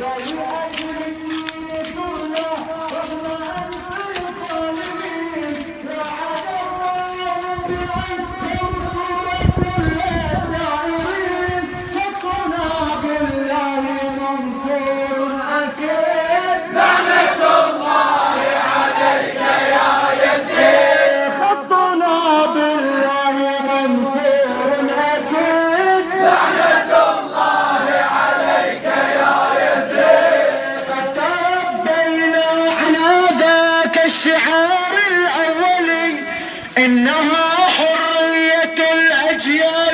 ولأجل الدين الشعار الأولي إنها حرية الأجيال.